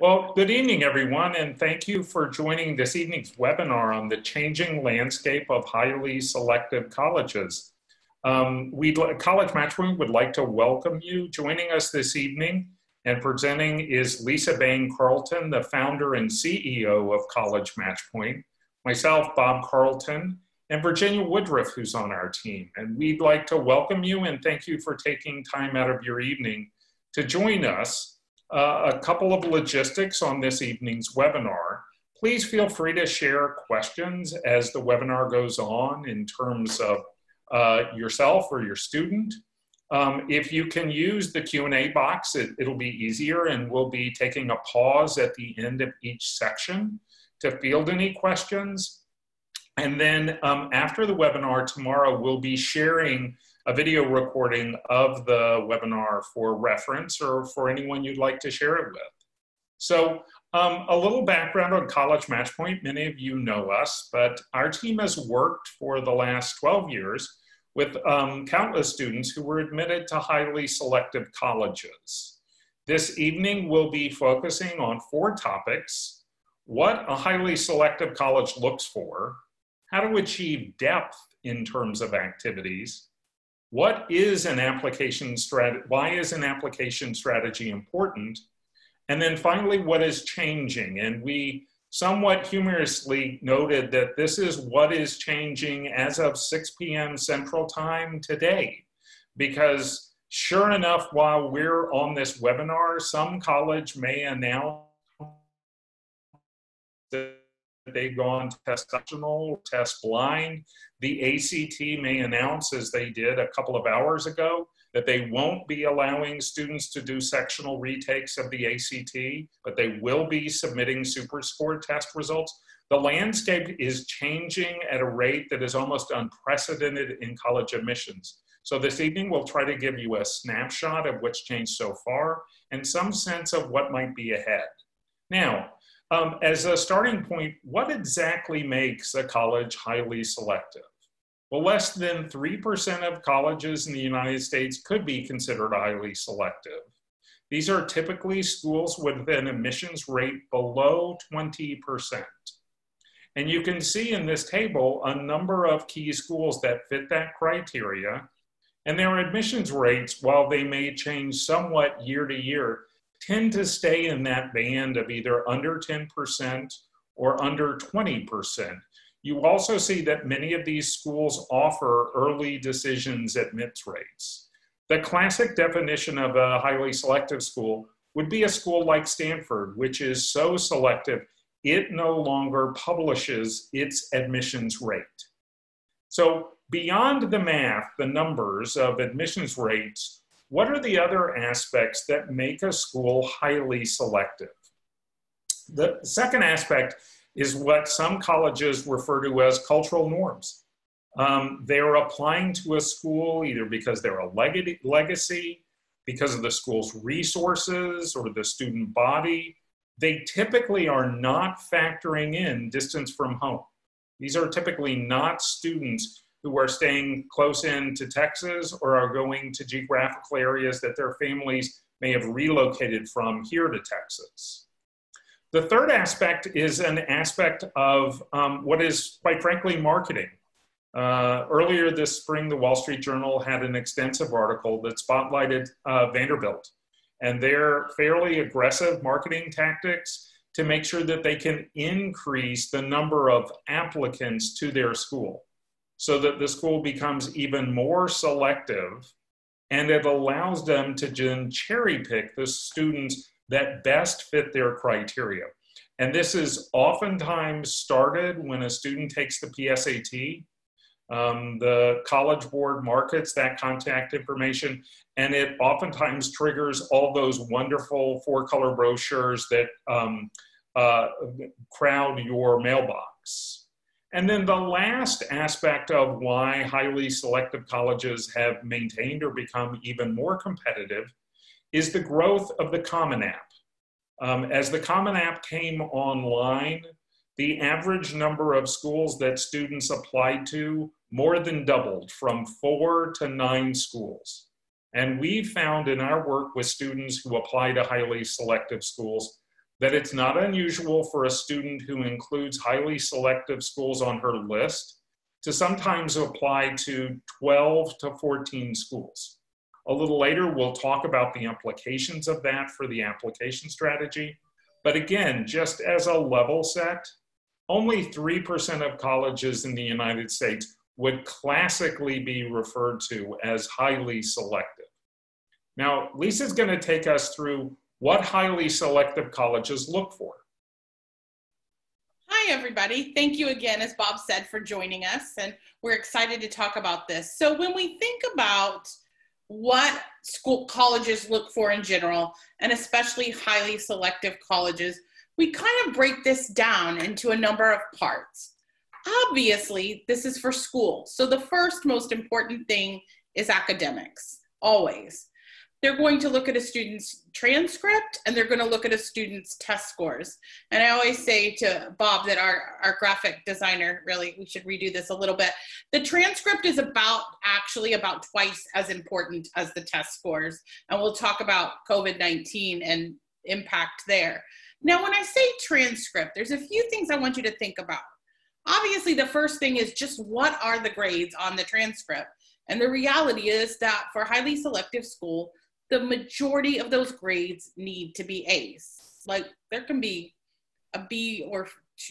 Well, good evening, everyone, and thank you for joining this evening's webinar on the changing landscape of highly selective colleges. Um, we College Matchpoint would like to welcome you. Joining us this evening and presenting is Lisa Bain Carlton, the founder and CEO of College Matchpoint, myself, Bob Carlton, and Virginia Woodruff, who's on our team. And we'd like to welcome you and thank you for taking time out of your evening to join us uh, a couple of logistics on this evening's webinar. Please feel free to share questions as the webinar goes on in terms of uh, yourself or your student. Um, if you can use the Q&A box, it, it'll be easier and we'll be taking a pause at the end of each section to field any questions. And then um, after the webinar tomorrow, we'll be sharing a video recording of the webinar for reference or for anyone you'd like to share it with. So um, a little background on College Matchpoint. Many of you know us, but our team has worked for the last 12 years with um, countless students who were admitted to highly selective colleges. This evening, we'll be focusing on four topics, what a highly selective college looks for, how to achieve depth in terms of activities, what is an application strategy? Why is an application strategy important? And then finally, what is changing? And we somewhat humorously noted that this is what is changing as of 6 p.m. Central Time today. Because sure enough, while we're on this webinar, some college may announce that they've gone test optional, test blind. The ACT may announce, as they did a couple of hours ago, that they won't be allowing students to do sectional retakes of the ACT, but they will be submitting SuperScore test results. The landscape is changing at a rate that is almost unprecedented in college admissions. So this evening, we'll try to give you a snapshot of what's changed so far and some sense of what might be ahead. Now, um, as a starting point, what exactly makes a college highly selective? Well, less than 3% of colleges in the United States could be considered highly selective. These are typically schools with an admissions rate below 20%. And you can see in this table a number of key schools that fit that criteria. And their admissions rates, while they may change somewhat year to year, tend to stay in that band of either under 10% or under 20%. You also see that many of these schools offer early decisions admits rates. The classic definition of a highly selective school would be a school like Stanford, which is so selective, it no longer publishes its admissions rate. So beyond the math, the numbers of admissions rates, what are the other aspects that make a school highly selective? The second aspect is what some colleges refer to as cultural norms. Um, they're applying to a school either because they're a leg legacy, because of the school's resources or the student body. They typically are not factoring in distance from home. These are typically not students who are staying close in to Texas or are going to geographical areas that their families may have relocated from here to Texas. The third aspect is an aspect of um, what is, quite frankly, marketing. Uh, earlier this spring, the Wall Street Journal had an extensive article that spotlighted uh, Vanderbilt and their fairly aggressive marketing tactics to make sure that they can increase the number of applicants to their school so that the school becomes even more selective and it allows them to then cherry pick the students that best fit their criteria. And this is oftentimes started when a student takes the PSAT. Um, the College Board markets that contact information, and it oftentimes triggers all those wonderful four color brochures that um, uh, crowd your mailbox. And then the last aspect of why highly selective colleges have maintained or become even more competitive is the growth of the Common App. Um, as the Common App came online, the average number of schools that students applied to more than doubled from four to nine schools. And we found in our work with students who apply to highly selective schools that it's not unusual for a student who includes highly selective schools on her list to sometimes apply to 12 to 14 schools. A little later, we'll talk about the implications of that for the application strategy. But again, just as a level set, only 3% of colleges in the United States would classically be referred to as highly selective. Now, Lisa's going to take us through what highly selective colleges look for. Hi, everybody. Thank you again, as Bob said, for joining us. And we're excited to talk about this. So, when we think about what school colleges look for in general, and especially highly selective colleges, we kind of break this down into a number of parts. Obviously, this is for school. So the first most important thing is academics, always. They're going to look at a student's transcript and they're going to look at a student's test scores. And I always say to Bob that our, our graphic designer, really, we should redo this a little bit. The transcript is about actually about twice as important as the test scores. And we'll talk about COVID 19 and impact there. Now, when I say transcript, there's a few things I want you to think about. Obviously, the first thing is just what are the grades on the transcript? And the reality is that for highly selective school, the majority of those grades need to be A's. Like there can be a B or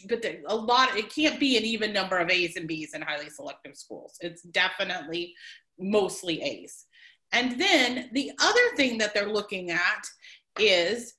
but a lot it can't be an even number of A's and B's in highly selective schools. It's definitely mostly A's. And then the other thing that they're looking at is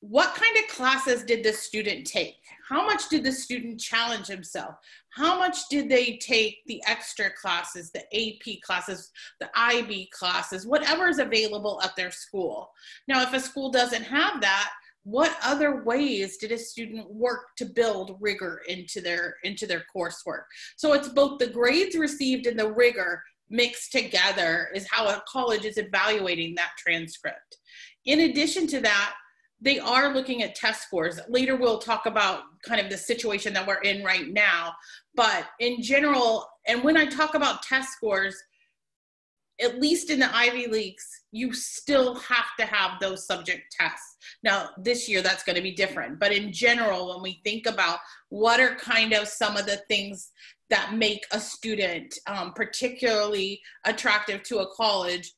what kind of classes did the student take? How much did the student challenge himself? How much did they take the extra classes, the AP classes, the IB classes, whatever is available at their school? Now, if a school doesn't have that, what other ways did a student work to build rigor into their into their coursework? So it's both the grades received and the rigor mixed together is how a college is evaluating that transcript. In addition to that, they are looking at test scores. Later, we'll talk about kind of the situation that we're in right now. But in general, and when I talk about test scores, at least in the Ivy Leagues, you still have to have those subject tests. Now, this year that's going to be different. But in general, when we think about what are kind of some of the things that make a student um, particularly attractive to a college,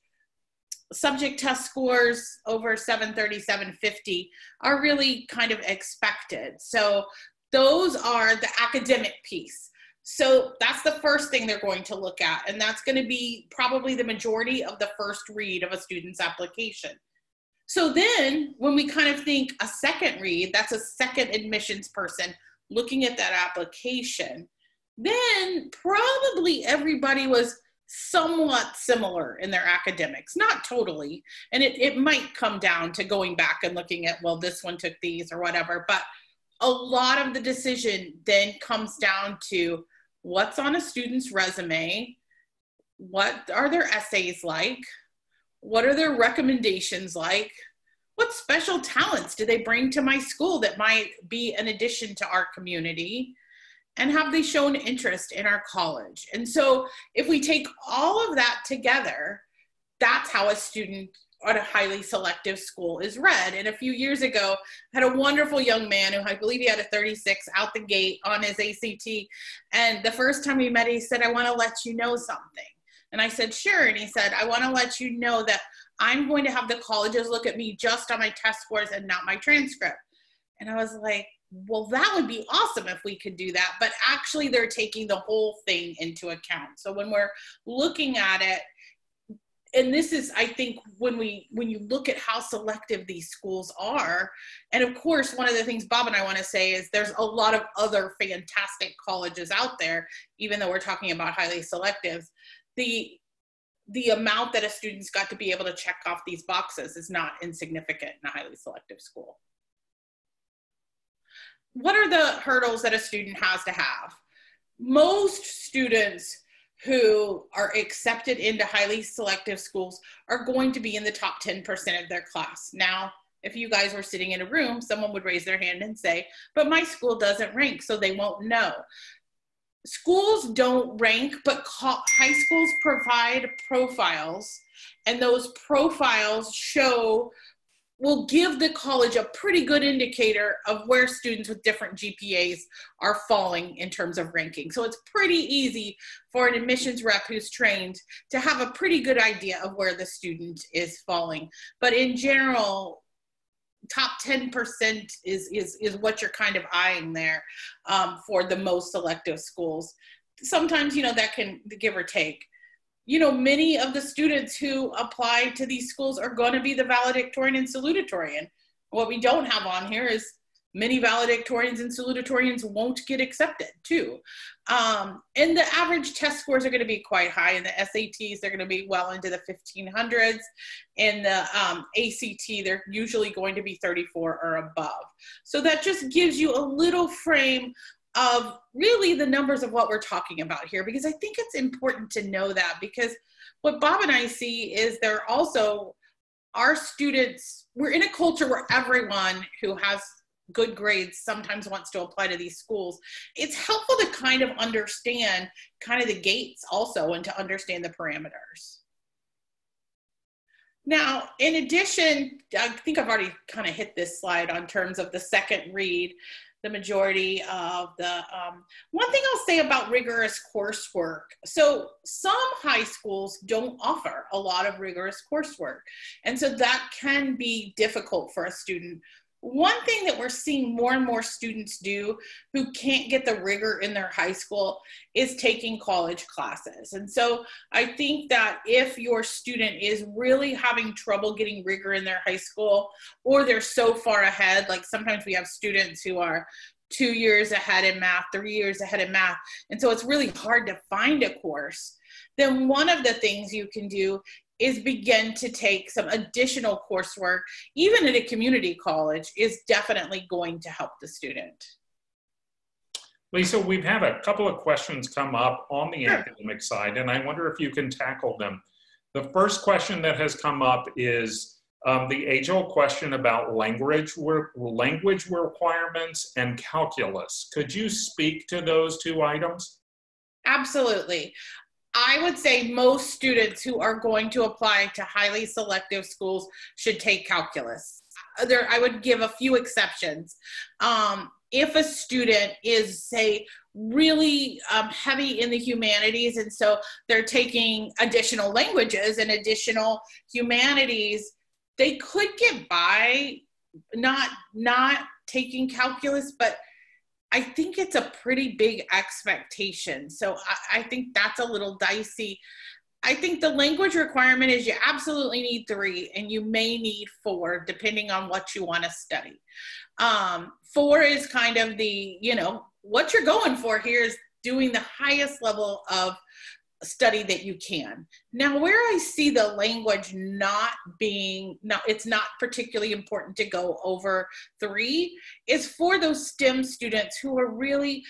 subject test scores over 730, 750 are really kind of expected. So those are the academic piece. So that's the first thing they're going to look at. And that's going to be probably the majority of the first read of a student's application. So then when we kind of think a second read, that's a second admissions person looking at that application, then probably everybody was somewhat similar in their academics, not totally. And it, it might come down to going back and looking at, well, this one took these or whatever. But a lot of the decision then comes down to what's on a student's resume, what are their essays like, what are their recommendations like, what special talents do they bring to my school that might be an addition to our community and have they shown interest in our college? And so if we take all of that together, that's how a student at a highly selective school is read. And a few years ago, I had a wonderful young man who I believe he had a 36 out the gate on his ACT. And the first time we met, he said, I want to let you know something. And I said, sure. And he said, I want to let you know that I'm going to have the colleges look at me just on my test scores and not my transcript. And I was like, well, that would be awesome if we could do that. But actually, they're taking the whole thing into account. So when we're looking at it, and this is i think when we when you look at how selective these schools are and of course one of the things bob and i want to say is there's a lot of other fantastic colleges out there even though we're talking about highly selective the the amount that a student's got to be able to check off these boxes is not insignificant in a highly selective school what are the hurdles that a student has to have? Most students who are accepted into highly selective schools are going to be in the top 10% of their class. Now, if you guys were sitting in a room, someone would raise their hand and say, but my school doesn't rank, so they won't know. Schools don't rank, but high schools provide profiles, and those profiles show will give the college a pretty good indicator of where students with different GPAs are falling in terms of ranking. So it's pretty easy for an admissions rep who's trained to have a pretty good idea of where the student is falling. But in general, top 10% is, is, is what you're kind of eyeing there um, for the most selective schools. Sometimes, you know, that can give or take you know, many of the students who apply to these schools are going to be the valedictorian and salutatorian. What we don't have on here is many valedictorians and salutatorians won't get accepted too. Um, and the average test scores are going to be quite high. In the SATs, they're going to be well into the 1500s. In the um, ACT, they're usually going to be 34 or above. So that just gives you a little frame of really the numbers of what we're talking about here because I think it's important to know that because what Bob and I see is there also our students we're in a culture where everyone who has good grades sometimes wants to apply to these schools. It's helpful to kind of understand kind of the gates also and to understand the parameters. Now in addition i think i've already kind of hit this slide on terms of the second read the majority of the um, one thing i'll say about rigorous coursework. So some high schools don't offer a lot of rigorous coursework and so that can be difficult for a student one thing that we're seeing more and more students do who can't get the rigor in their high school is taking college classes. And so I think that if your student is really having trouble getting rigor in their high school or they're so far ahead, like sometimes we have students who are two years ahead in math, three years ahead in math, and so it's really hard to find a course then one of the things you can do is begin to take some additional coursework, even at a community college, is definitely going to help the student. Lisa, we've had a couple of questions come up on the sure. academic side, and I wonder if you can tackle them. The first question that has come up is um, the age-old question about language, language requirements and calculus. Could you speak to those two items? Absolutely. I would say most students who are going to apply to highly selective schools should take calculus. There, I would give a few exceptions. Um, if a student is, say, really um, heavy in the humanities, and so they're taking additional languages and additional humanities, they could get by not not taking calculus, but I think it's a pretty big expectation. So I, I, think that's a little dicey. I think the language requirement is you absolutely need three and you may need four depending on what you want to study. Um, four is kind of the, you know, what you're going for here is doing the highest level of study that you can. Now, where I see the language not being, not, it's not particularly important to go over three, is for those STEM students who are really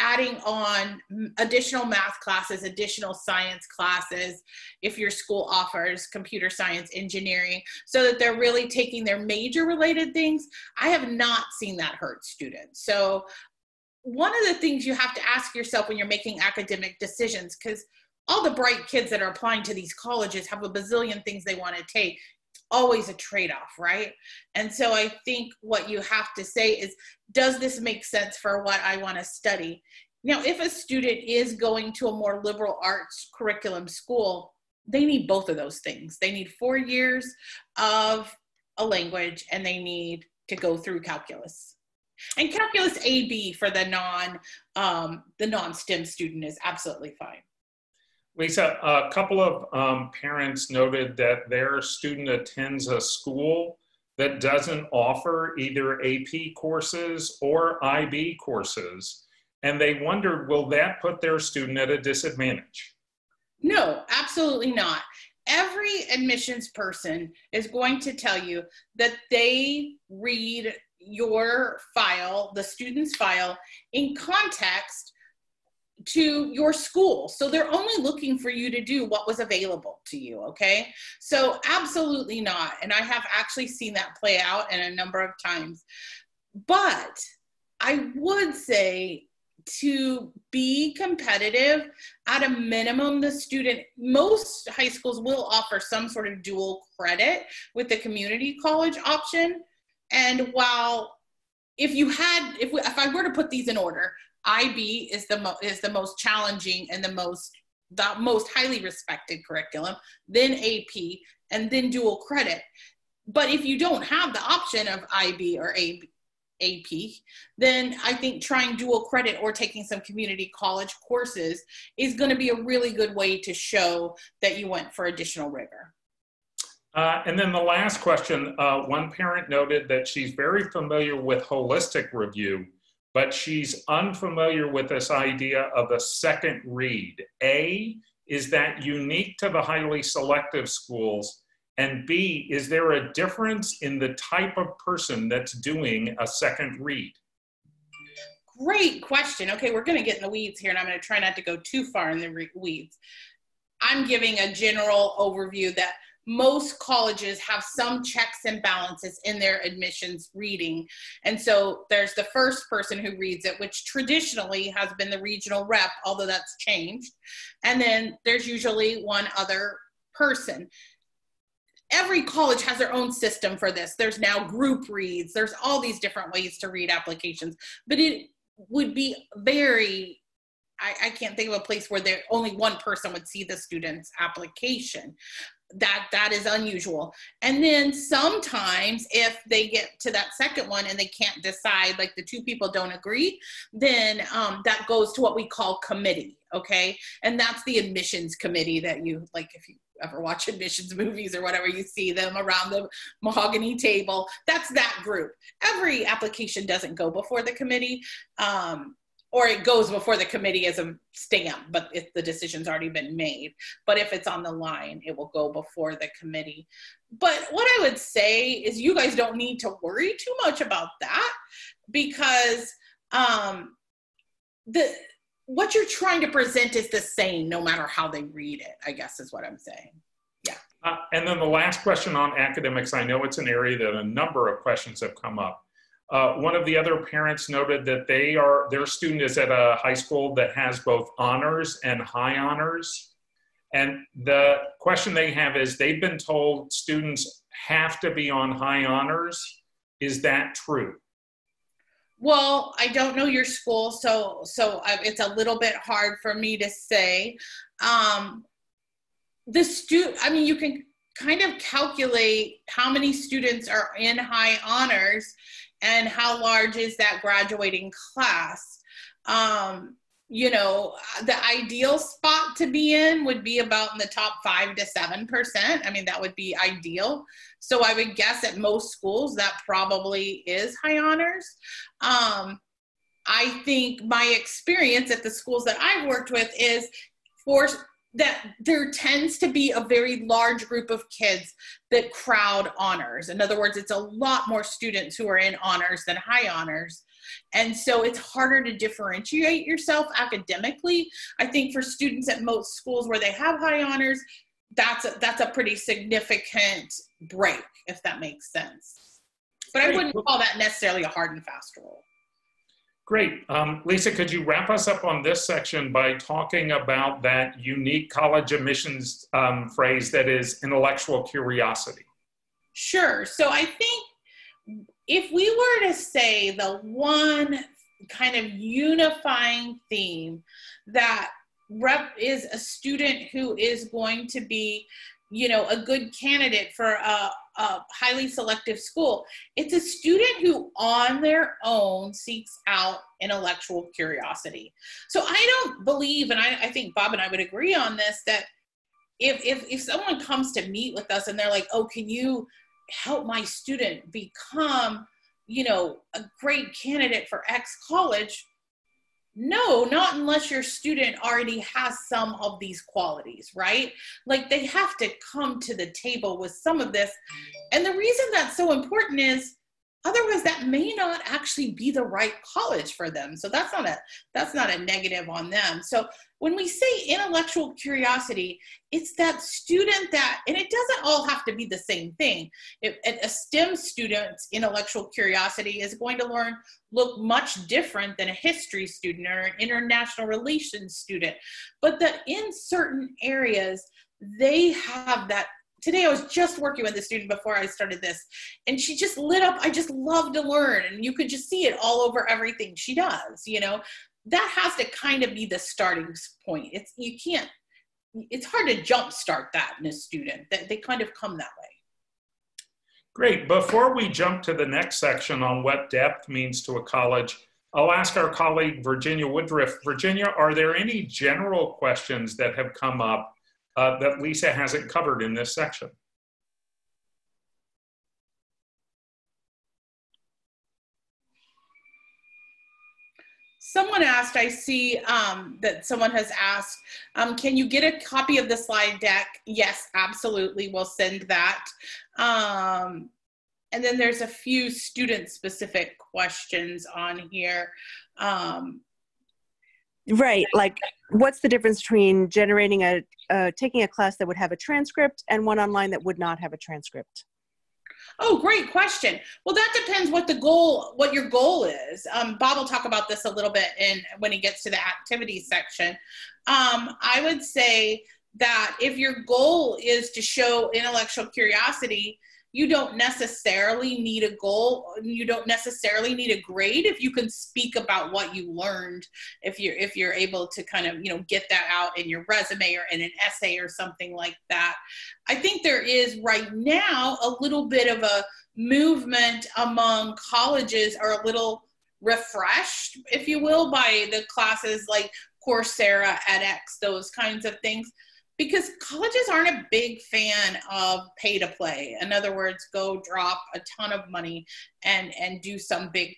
adding on additional math classes, additional science classes, if your school offers computer science, engineering, so that they're really taking their major related things. I have not seen that hurt students. So one of the things you have to ask yourself when you're making academic decisions, because all the bright kids that are applying to these colleges have a bazillion things they want to take always a trade-off right? And so i think what you have to say is does this make sense for what i want to study? Now if a student is going to a more liberal arts curriculum school they need both of those things. They need four years of a language and they need to go through calculus. And calculus ab for the non um, the non stem student is absolutely fine Lisa, a couple of um, parents noted that their student attends a school that doesn't offer either AP courses or IB courses. And they wondered, will that put their student at a disadvantage? No, absolutely not. Every admissions person is going to tell you that they read your file, the student's file, in context to your school. So they're only looking for you to do what was available to you, okay? So absolutely not. And I have actually seen that play out in a number of times. But I would say to be competitive, at a minimum, the student, most high schools will offer some sort of dual credit with the community college option. And while if you had, if, we, if I were to put these in order, IB is the, mo- is the most challenging and the most the most highly respected curriculum, then AP, and then dual credit. But if you don't have the option of IB or AP, then I think trying dual credit or taking some community college courses is going to be a really good way to show that you went for additional rigor. Uh, and then the last question uh, one parent noted that she's very familiar with holistic review but she's unfamiliar with this idea of a second read. A, is that unique to the highly selective schools? And B, is there a difference in the type of person that's doing a second read? Great question. Okay, we're going to get in the weeds here, and I'm going to try not to go too far in the weeds. I'm giving a general overview that most colleges have some checks and balances in their admissions reading. And so there's the first person who reads it, which traditionally has been the regional rep, although that's changed. And then there's usually one other person. Every college has their own system for this. There's now group reads, there's all these different ways to read applications, but it would be very I, I, can't think of a place where there only one person would see the student's application that that is unusual. And then sometimes if they get to that second one and they can't decide like the two people don't agree then um, that goes to what we call committee okay? And that's the admissions committee that you like if you ever watch admissions movies or whatever you see them around the mahogany table. That's that group. Every application doesn't go before the committee. Um, or it goes before the committee as a stamp, but if the decision's already been made. But if it's on the line, it will go before the committee. But what I would say is you guys don't need to worry too much about that because um, the what you're trying to present is the same no matter how they read it, I guess is what I'm saying. Yeah. Uh, and then the last question on academics, I know it's an area that a number of questions have come up. Uh, one of the other parents noted that they are their student is at a high school that has both honors and high honors. And the question they have is they've been told students have to be on high honors. Is that true? Well, I don't know your school, so so it's a little bit hard for me to say. Um, the student, I mean, you can kind of calculate how many students are in high honors and how large is that graduating class? Um, you know the ideal spot to be in would be about in the top five to seven percent. I mean that would be ideal. So i would guess at most schools that probably is high honors. Um, i think my experience at the schools that i've worked with is for that there tends to be a very large group of kids that crowd honors. In other words, it's a lot more students who are in honors than high honors. And so it's harder to differentiate yourself academically. I think for students at most schools where they have high honors, that's a, that's a pretty significant break, if that makes sense. But I wouldn't call that necessarily a hard and fast rule. Great. Um, Lisa, could you wrap us up on this section by talking about that unique college admissions um, phrase that is intellectual curiosity? Sure. So I think if we were to say the one kind of unifying theme that rep is a student who is going to be you know a good candidate for a, a, highly selective school it's a student who on their own seeks out intellectual curiosity. So i don't believe and I, I think bob and i would agree on this that if, if if someone comes to meet with us and they're like oh can you help my student become you know a great candidate for x college no, not unless your student already has some of these qualities, right? Like they have to come to the table with some of this. And the reason that's so important is otherwise that may not actually be the right college for them. So that's not a that's not a negative on them. So when we say intellectual curiosity it's that student that and it doesn't all have to be the same thing. If a stem student's intellectual curiosity is going to learn look much different than a history student or an international relations student. But that in certain areas they have that today I was just working with a student before I started this, and she just lit up. I just love to learn, and you could just see it all over everything she does. You know, that has to kind of be the starting point. It's you can't. It's hard to jumpstart that in a student. That they kind of come that way. Great. Before we jump to the next section on what depth means to a college, I'll ask our colleague Virginia Woodruff. Virginia, are there any general questions that have come up uh, that Lisa hasn't covered in this section. Someone asked, I see um, that someone has asked, um, can you get a copy of the slide deck? Yes, absolutely, we'll send that. Um, and then there's a few student specific questions on here. Um, right, like what's the difference between generating a, uh, taking a class that would have a transcript and one online that would not have a transcript? Oh, great question. Well, that depends what the goal, what your goal is. Um, Bob will talk about this a little bit in when he gets to the activities section. Um, I would say that if your goal is to show intellectual curiosity, you don't necessarily need a goal you don't necessarily need a grade if you can speak about what you learned if you're if you're able to kind of you know get that out in your resume or in an essay or something like that. I think there is right now a little bit of a movement among colleges are a little refreshed if you will by the classes like coursera edx those kinds of things because colleges aren't a big fan of pay to play. In other words, go drop a ton of money and and do some big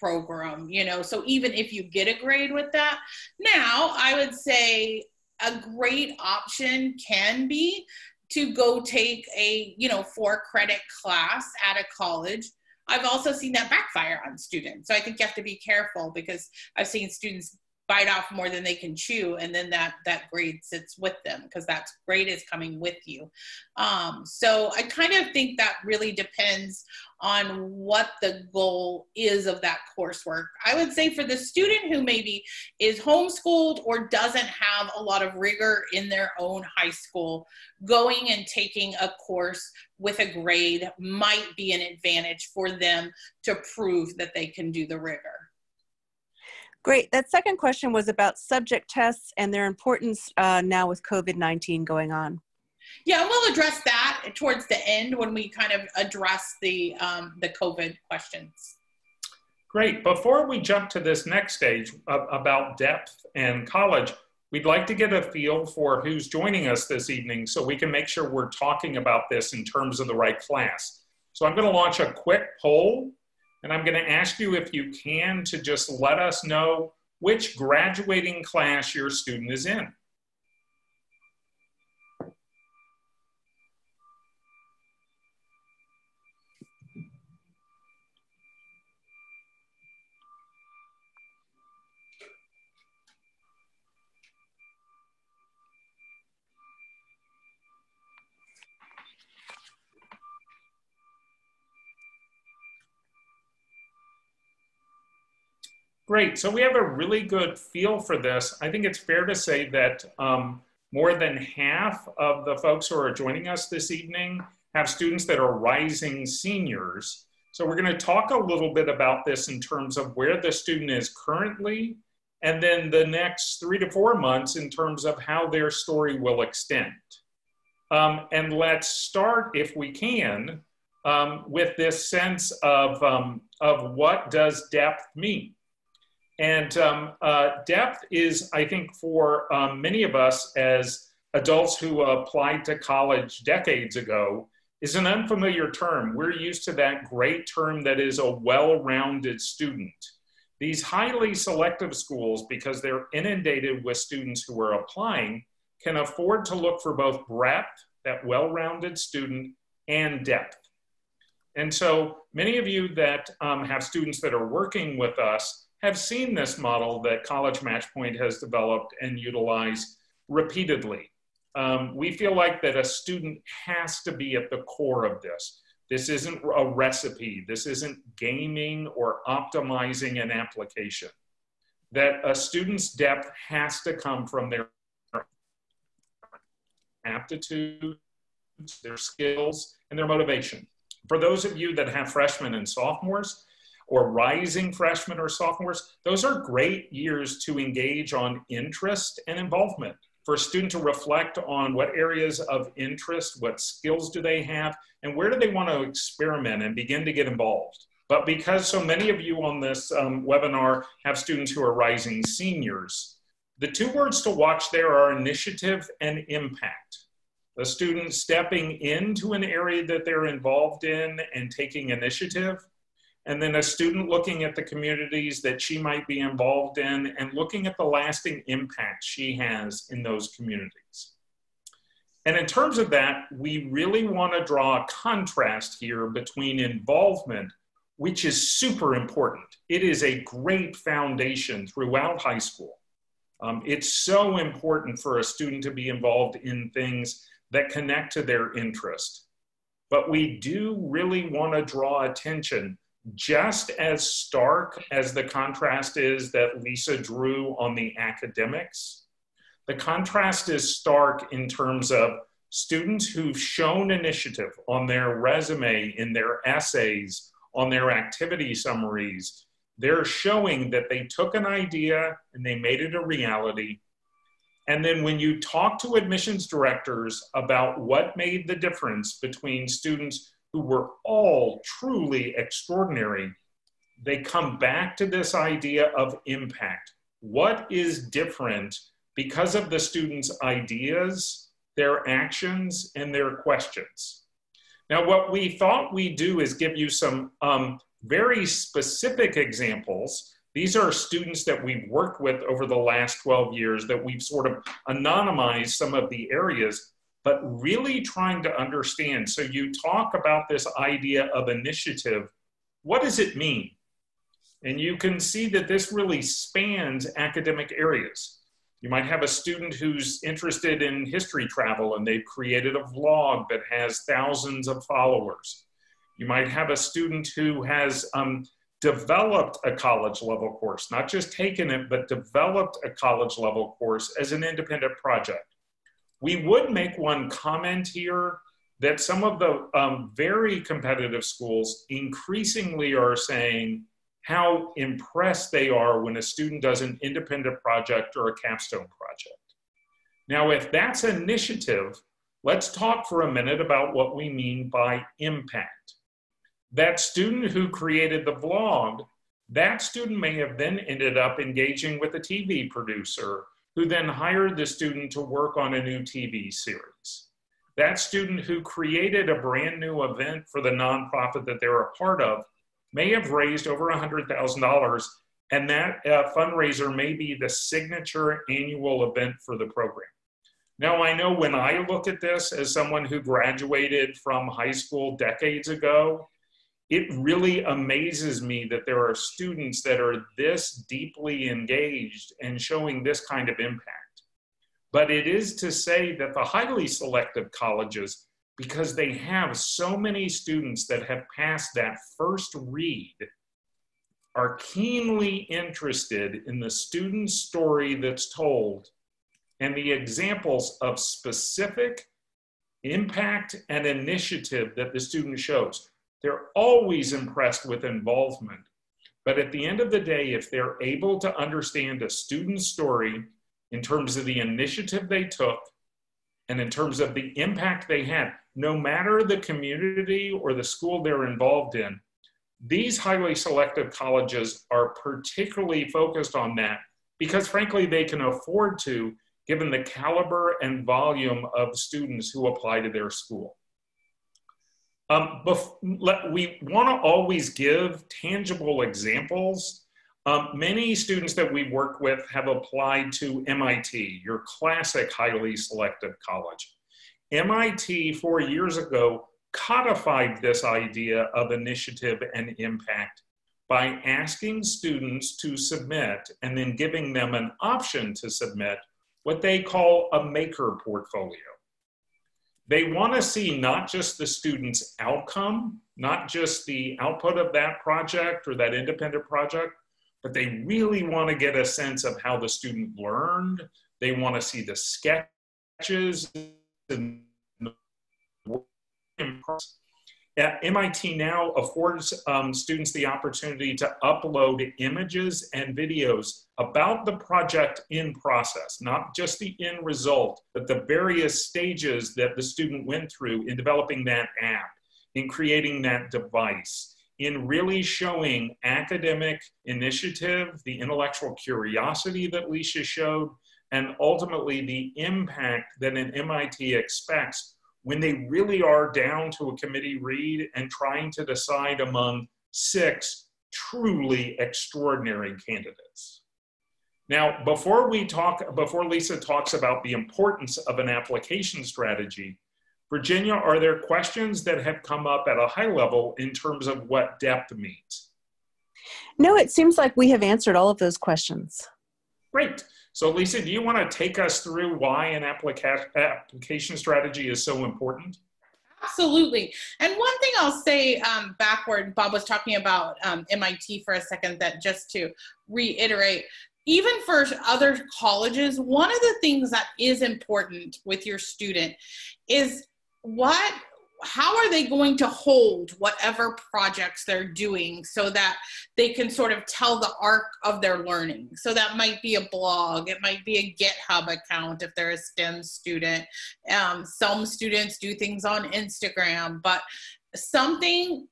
program, you know. So even if you get a grade with that, now I would say a great option can be to go take a, you know, four credit class at a college. I've also seen that backfire on students. So I think you have to be careful because I've seen students bite off more than they can chew and then that that grade sits with them because that grade is coming with you. Um, so i kind of think that really depends on what the goal is of that coursework. I would say for the student who maybe is homeschooled or doesn't have a lot of rigor in their own high school going and taking a course with a grade might be an advantage for them to prove that they can do the rigor Great. That second question was about subject tests and their importance uh, now with COVID 19 going on. Yeah, we'll address that towards the end when we kind of address the, um, the COVID questions. Great. Before we jump to this next stage about depth and college, we'd like to get a feel for who's joining us this evening so we can make sure we're talking about this in terms of the right class. So I'm going to launch a quick poll and I'm going to ask you if you can to just let us know which graduating class your student is in. Great. So we have a really good feel for this. I think it's fair to say that um, more than half of the folks who are joining us this evening have students that are rising seniors. So we're going to talk a little bit about this in terms of where the student is currently, and then the next three to four months in terms of how their story will extend. Um, and let's start, if we can, um, with this sense of, um, of what does depth mean? And um, uh, depth is, I think, for um, many of us as adults who applied to college decades ago, is an unfamiliar term. We're used to that great term that is a well rounded student. These highly selective schools, because they're inundated with students who are applying, can afford to look for both breadth, that well rounded student, and depth. And so many of you that um, have students that are working with us have seen this model that College Matchpoint has developed and utilized repeatedly. Um, we feel like that a student has to be at the core of this. This isn't a recipe. This isn't gaming or optimizing an application. That a student's depth has to come from their aptitude, their skills, and their motivation. For those of you that have freshmen and sophomores, or rising freshmen or sophomores, those are great years to engage on interest and involvement. For a student to reflect on what areas of interest, what skills do they have, and where do they want to experiment and begin to get involved. But because so many of you on this um, webinar have students who are rising seniors, the two words to watch there are initiative and impact. The student stepping into an area that they're involved in and taking initiative, and then a student looking at the communities that she might be involved in and looking at the lasting impact she has in those communities. And in terms of that, we really want to draw a contrast here between involvement, which is super important. It is a great foundation throughout high school. Um, it's so important for a student to be involved in things that connect to their interest. But we do really want to draw attention just as stark as the contrast is that Lisa drew on the academics, the contrast is stark in terms of students who've shown initiative on their resume, in their essays, on their activity summaries. They're showing that they took an idea and they made it a reality. And then when you talk to admissions directors about what made the difference between students who were all truly extraordinary, they come back to this idea of impact. What is different because of the students' ideas, their actions, and their questions? Now, what we thought we'd do is give you some um, very specific examples. These are students that we've worked with over the last 12 years that we've sort of anonymized some of the areas but really trying to understand. So you talk about this idea of initiative. What does it mean? And you can see that this really spans academic areas. You might have a student who's interested in history travel and they've created a vlog that has thousands of followers. You might have a student who has um, developed a college level course, not just taken it, but developed a college level course as an independent project. We would make one comment here that some of the um, very competitive schools increasingly are saying how impressed they are when a student does an independent project or a capstone project. Now, if that's initiative, let's talk for a minute about what we mean by impact. That student who created the vlog, that student may have then ended up engaging with a TV producer who then hired the student to work on a new TV series. That student who created a brand new event for the nonprofit that they're a part of may have raised over $100,000, and that uh, fundraiser may be the signature annual event for the program. Now, I know when I look at this as someone who graduated from high school decades ago, it really amazes me that there are students that are this deeply engaged and showing this kind of impact. But it is to say that the highly selective colleges, because they have so many students that have passed that first read, are keenly interested in the student's story that's told and the examples of specific impact and initiative that the student shows. They're always impressed with involvement. But at the end of the day, if they're able to understand a student's story in terms of the initiative they took and in terms of the impact they had, no matter the community or the school they're involved in, these highly selective colleges are particularly focused on that because, frankly, they can afford to, given the caliber and volume of students who apply to their school. Um, let, we want to always give tangible examples. Um, many students that we work with have applied to MIT, your classic highly selective college. MIT four years ago codified this idea of initiative and impact by asking students to submit and then giving them an option to submit what they call a maker portfolio. They want to see not just the student's outcome, not just the output of that project or that independent project, but they really want to get a sense of how the student learned. They want to see the sketches and at MIT Now affords um, students the opportunity to upload images and videos about the project in process, not just the end result, but the various stages that the student went through in developing that app, in creating that device, in really showing academic initiative, the intellectual curiosity that Lisa showed, and ultimately the impact that an MIT expects when they really are down to a committee read and trying to decide among six truly extraordinary candidates. Now, before we talk, before Lisa talks about the importance of an application strategy, Virginia, are there questions that have come up at a high level in terms of what depth means? No, it seems like we have answered all of those questions. Great. So, Lisa, do you want to take us through why an applica- application strategy is so important? Absolutely. And one thing I'll say um, backward, Bob was talking about um, MIT for a second, that just to reiterate, even for other colleges, one of the things that is important with your student is what how are they going to hold whatever projects they're doing so that they can sort of tell the arc of their learning? So that might be a blog it might be a github account if they're a stem student. Um, some students do things on instagram but something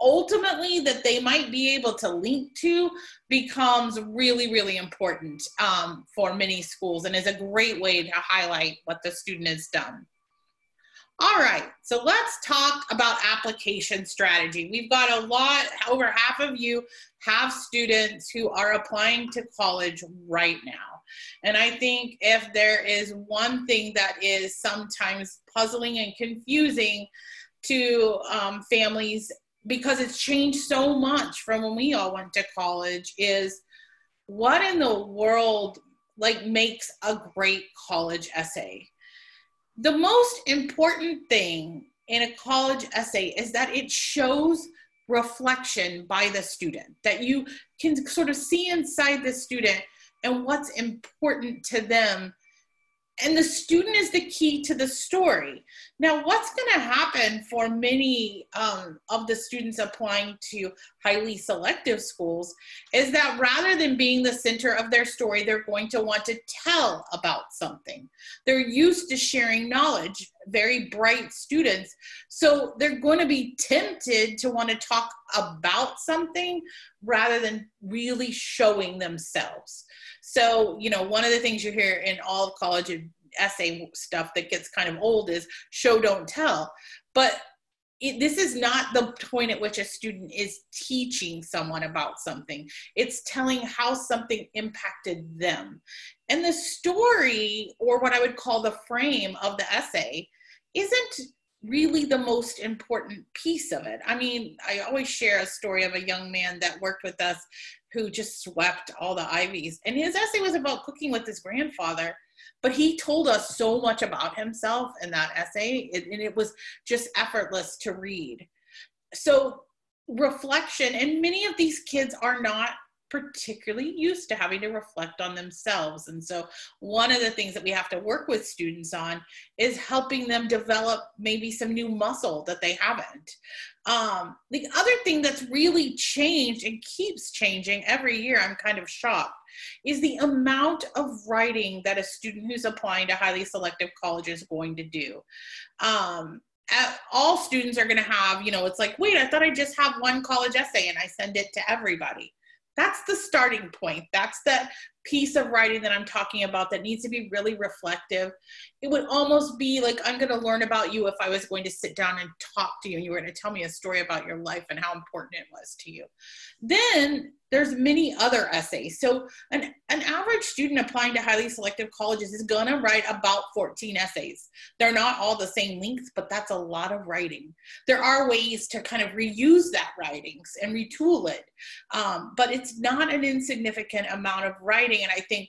ultimately that they might be able to link to becomes really really important um, for many schools and is a great way to highlight what the student has done all right, so let's talk about application strategy. We've got a lot, over half of you have students who are applying to college right now. And I think if there is one thing that is sometimes puzzling and confusing to um, families because it's changed so much from when we all went to college is what in the world like makes a great college essay the most important thing in a college essay is that it shows reflection by the student, that you can sort of see inside the student and what's important to them and the student is the key to the story. Now, what's going to happen for many um, of the students applying to highly selective schools is that rather than being the center of their story, they're going to want to tell about something. They're used to sharing knowledge, very bright students. So they're going to be tempted to want to talk about something rather than really showing themselves. So, you know, one of the things you hear in all college essay stuff that gets kind of old is show, don't tell. But it, this is not the point at which a student is teaching someone about something. It's telling how something impacted them. And the story, or what I would call the frame of the essay, isn't really the most important piece of it. I mean, I always share a story of a young man that worked with us who just swept all the Ivies. And his essay was about cooking with his grandfather. But he told us so much about himself in that essay, and it was just effortless to read. So, reflection, and many of these kids are not particularly used to having to reflect on themselves. And so, one of the things that we have to work with students on is helping them develop maybe some new muscle that they haven't. Um, the other thing that's really changed and keeps changing every year, I'm kind of shocked, is the amount of writing that a student who's applying to highly selective college is going to do. Um, all students are going to have, you know, it's like, wait, I thought I just have one college essay and I send it to everybody that's the starting point. That's the piece of writing that I'm talking about that needs to be really reflective. It would almost be like I'm going to learn about you if I was going to sit down and talk to you and you were going to tell me a story about your life and how important it was to you. Then there's many other essays. So an, an average student applying to highly selective colleges is going to write about 14 essays. They're not all the same length, but that's a lot of writing. There are ways to kind of reuse that writings and retool it, um, but it's not an insignificant amount of writing. And I think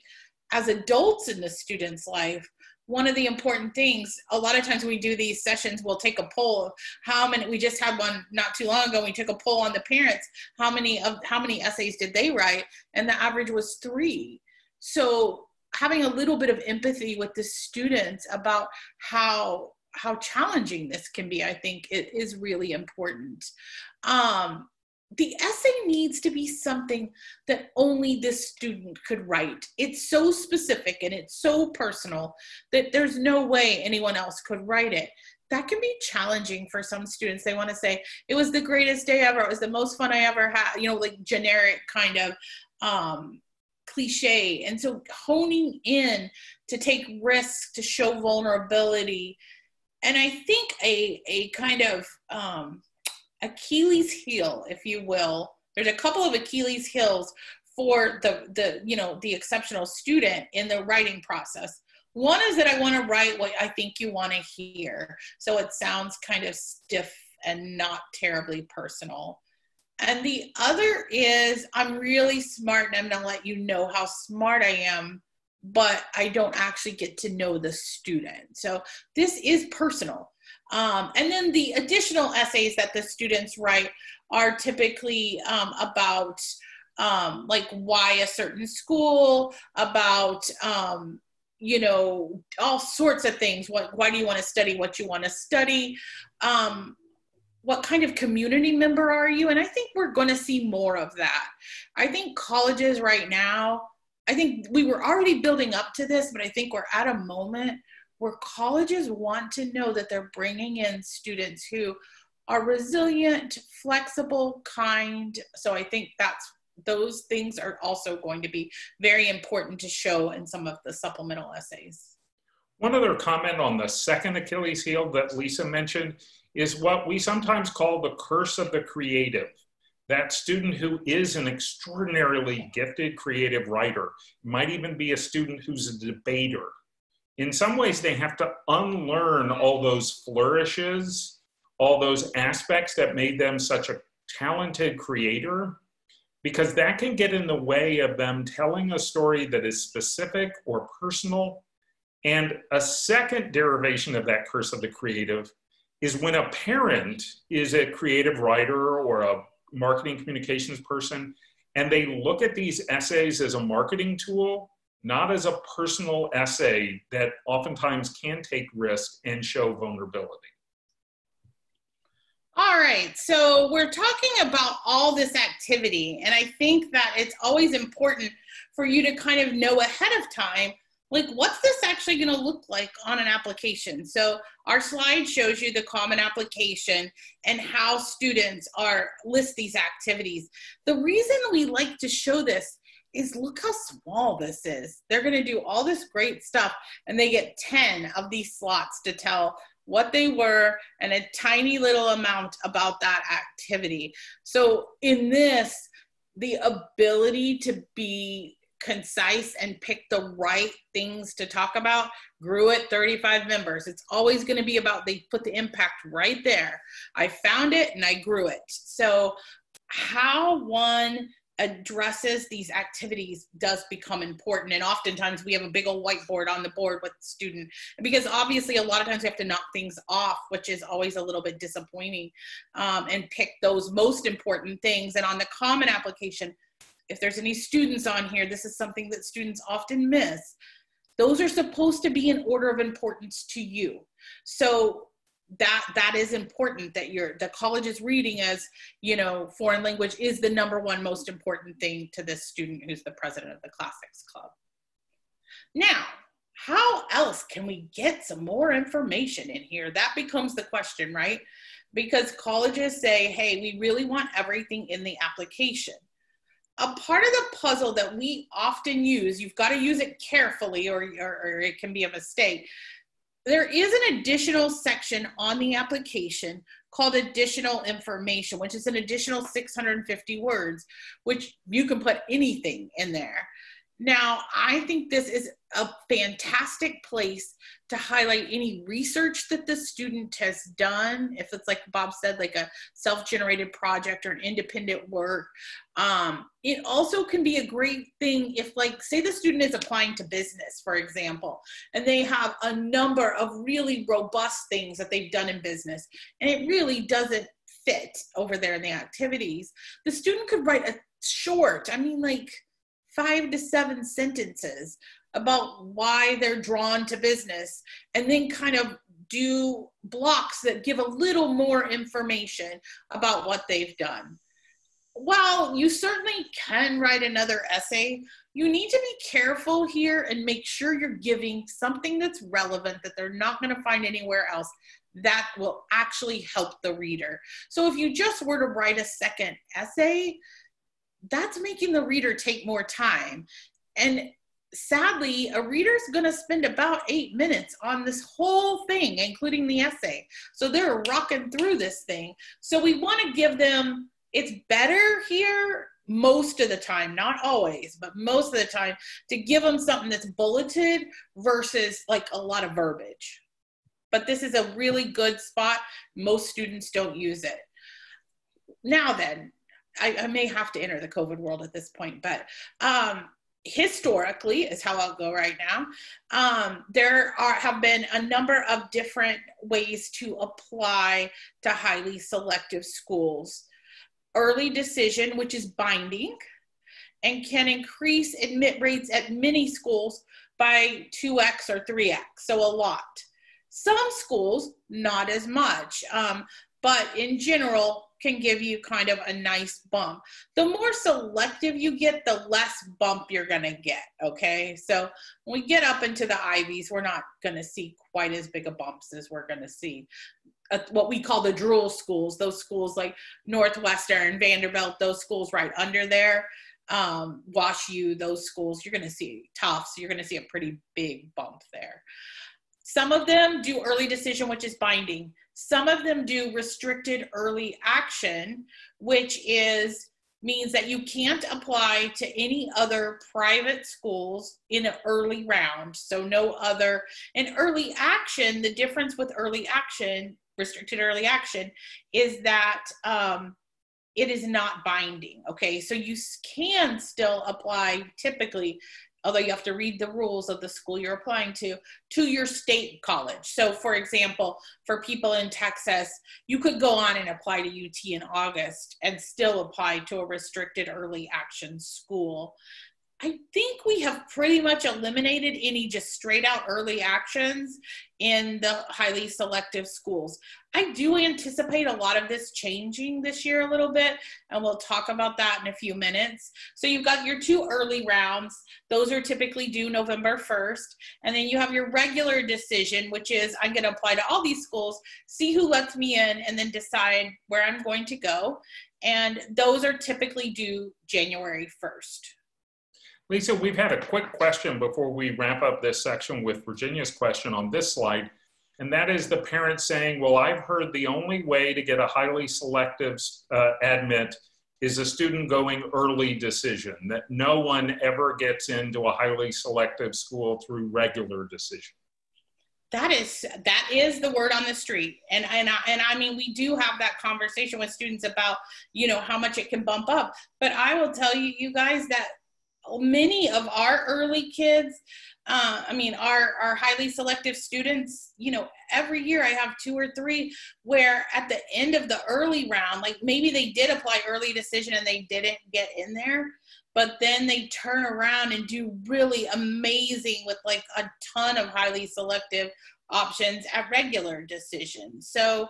as adults in the student's life, one of the important things a lot of times we do these sessions we'll take a poll how many we just had one not too long ago we took a poll on the parents how many of how many essays did they write? And the average was three. So having a little bit of empathy with the students about how how challenging this can be i think it is really important. Um, the essay needs to be something that only this student could write. It's so specific and it's so personal that there's no way anyone else could write it. That can be challenging for some students. They want to say, it was the greatest day ever. It was the most fun I ever had, you know, like generic kind of um, cliche. And so honing in to take risks, to show vulnerability. And I think a, a kind of, um, Achilles heel, if you will. There's a couple of Achilles heels for the the you know the exceptional student in the writing process. One is that I want to write what I think you want to hear, so it sounds kind of stiff and not terribly personal. And the other is I'm really smart and I'm going to let you know how smart I am, but I don't actually get to know the student. So this is personal. Um, and then the additional essays that the students write are typically um, about um, like why a certain school, about um, you know all sorts of things. What why do you want to study? What you want to study? Um, what kind of community member are you? And I think we're going to see more of that. I think colleges right now. I think we were already building up to this, but I think we're at a moment where colleges want to know that they're bringing in students who are resilient, flexible, kind. So I think that's those things are also going to be very important to show in some of the supplemental essays. One other comment on the second Achilles heel that Lisa mentioned is what we sometimes call the curse of the creative. That student who is an extraordinarily gifted creative writer might even be a student who's a debater in some ways they have to unlearn all those flourishes, all those aspects that made them such a talented creator, because that can get in the way of them telling a story that is specific or personal. And a second derivation of that curse of the creative is when a parent is a creative writer or a marketing communications person, and they look at these essays as a marketing tool not as a personal essay that oftentimes can take risk and show vulnerability. All right, so we're talking about all this activity, and I think that it's always important for you to kind of know ahead of time like what's this actually going to look like on an application so our slide shows you the common application and how students are list these activities the reason we like to show this is look how small this is. They're going to do all this great stuff and they get 10 of these slots to tell what they were and a tiny little amount about that activity. So in this, the ability to be concise and pick the right things to talk about grew at 35 members. It's always going to be about they put the impact right there. I found it and I grew it. So how one addresses these activities does become important. And oftentimes we have a big old whiteboard on the board with the student because obviously a lot of times we have to knock things off which is always a little bit disappointing um, and pick those most important things. And on the common application if there's any students on here this is something that students often miss. Those are supposed to be in order of importance to you. So that that is important that your the college is reading as you know foreign language is the number one most important thing to this student who's the president of the classics club. Now how else can we get some more information in here? That becomes the question right? Because colleges say hey we really want everything in the application. A part of the puzzle that we often use, you've got to use it carefully or, or, or, it can be a mistake. There is an additional section on the application called additional information, which is an additional 650 words, which you can put anything in there. Now, I think this is a fantastic place to highlight any research that the student has done. If it's like Bob said, like a self-generated project or an independent work. Um, it also can be a great thing if like, say the student is applying to business, for example, and they have a number of really robust things that they've done in business, and it really doesn't fit over there in the activities. The student could write a short, I mean like, five to seven sentences about why they're drawn to business and then kind of do blocks that give a little more information about what they've done. While you certainly can write another essay, you need to be careful here and make sure you're giving something that's relevant that they're not going to find anywhere else that will actually help the reader. So if you just were to write a second essay, that's making the reader take more time. And sadly, a reader's going to spend about eight minutes on this whole thing, including the essay. So they're rocking through this thing. So we want to give them, it's better here most of the time, not always, but most of the time, to give them something that's bulleted versus like a lot of verbiage. But this is a really good spot. Most students don't use it. Now then, I, I, may have to enter the COVID world at this point, but um, historically is how I'll go right now. Um, there are have been a number of different ways to apply to highly selective schools. Early decision, which is binding, and can increase admit rates at many schools by 2x or 3x, so a lot. Some schools, not as much, um, but in general, can give you kind of a nice bump. The more selective you get, the less bump you're going to get. Okay. So when we get up into the Ivies, we're not going to see quite as big a bumps as we're going to see. What we call the drool schools, those schools like Northwestern, Vanderbilt, those schools right under there, um, Wash U, those schools, you're going to see Tufts, you're going to see a pretty big bump there. Some of them do early decision, which is binding. Some of them do restricted early action, which is means that you can't apply to any other private schools in an early round. So no other in early action, the difference with early action, restricted early action, is that um, it is not binding. Okay, so you can still apply typically although you have to read the rules of the school you're applying to, to your state college. So, for example, for people in Texas, you could go on and apply to UT in August and still apply to a restricted early action school. I think we have pretty much eliminated any just straight out early actions in the highly selective schools. I do anticipate a lot of this changing this year a little bit, and we'll talk about that in a few minutes. So you've got your two early rounds. Those are typically due November 1st. And then you have your regular decision, which is I'm going to apply to all these schools, see who lets me in, and then decide where I'm going to go. And those are typically due January 1st. Lisa, we've had a quick question before we wrap up this section with Virginia's question on this slide. And that is the parent saying, well, I've heard the only way to get a highly selective uh, admit is a student going early decision, that no one ever gets into a highly selective school through regular decision. That is that is the word on the street, and and I, and I mean we do have that conversation with students about you know how much it can bump up. But I will tell you, you guys, that many of our early kids uh, I mean, our, our highly selective students, you know, every year I have two or three where at the end of the early round, like maybe they did apply early decision and they didn't get in there, but then they turn around and do really amazing with like a ton of highly selective options at regular decision. So,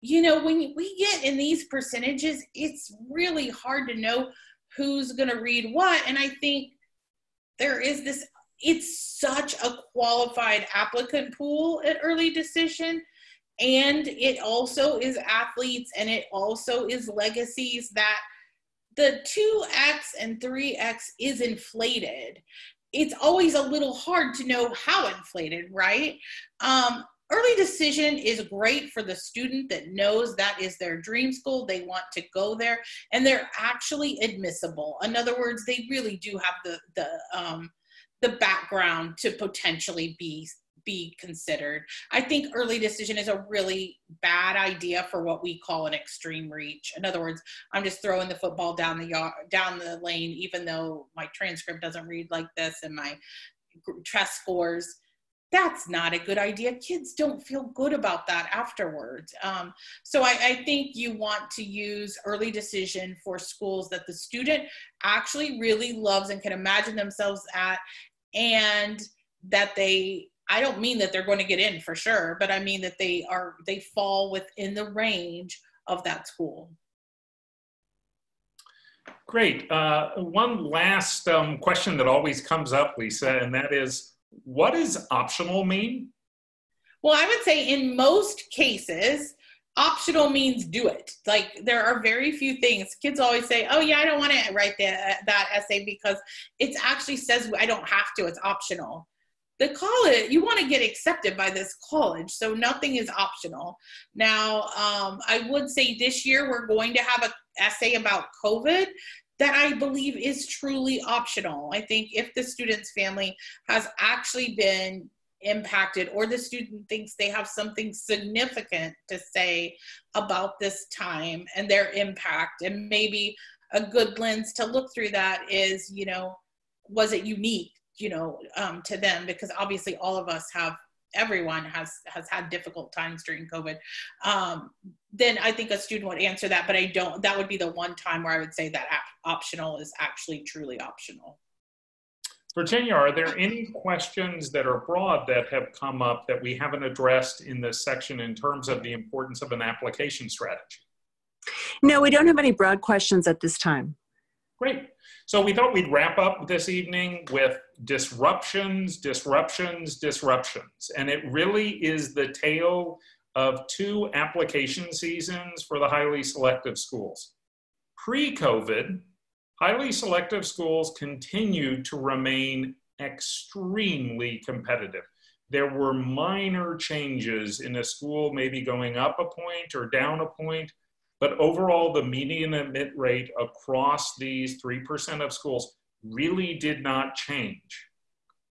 you know, when we get in these percentages, it's really hard to know who's going to read what. And I think there is this, it's such a qualified applicant pool at early decision. And it also is athletes and it also is legacies that the 2x and 3x is inflated it's always a little hard to know how inflated right um, early decision is great for the student that knows that is their dream school they want to go there and they're actually admissible in other words they really do have the the um, the background to potentially be be considered. I think early decision is a really bad idea for what we call an extreme reach. In other words, I'm just throwing the football down the yard, down the lane, even though my transcript doesn't read like this and my test scores. That's not a good idea. Kids don't feel good about that afterwards. Um, so I, I think you want to use early decision for schools that the student actually really loves and can imagine themselves at, and that they I don't mean that they're going to get in for sure, but I mean that they are they fall within the range of that school. Great. Uh, one last um, question that always comes up, Lisa, and that is, what does optional mean? Well, I would say in most cases, optional means do it. Like there are very few things. Kids always say, "Oh yeah, I don't want to write that that essay because it actually says I don't have to. It's optional." the college you want to get accepted by this college so nothing is optional now um, i would say this year we're going to have an essay about covid that i believe is truly optional. I think if the student's family has actually been impacted or the student thinks they have something significant to say about this time and their impact and maybe a good lens to look through that is you know was it unique you know um, to them? Because obviously all of us have everyone has has had difficult times during covid um, then i think a student would answer that but i don't that would be the one time where i would say that optional is actually truly optional. Virginia are there any questions that are broad that have come up that we haven't addressed in this section in terms of the importance of an application strategy? No we don't have any broad questions at this time. Great so we thought we'd wrap up this evening with disruptions, disruptions, disruptions. And it really is the tale of two application seasons for the highly selective schools. Pre COVID, highly selective schools continued to remain extremely competitive. There were minor changes in a school, maybe going up a point or down a point, but overall, the median admit rate across these 3% of schools really did not change.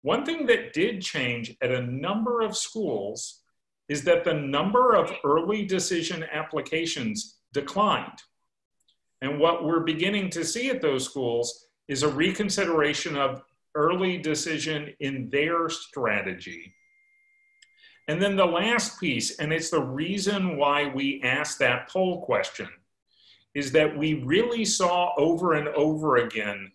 One thing that did change at a number of schools is that the number of early decision applications declined. And what we're beginning to see at those schools is a reconsideration of early decision in their strategy and then the last piece, and it's the reason why we asked that poll question, is that we really saw over and over again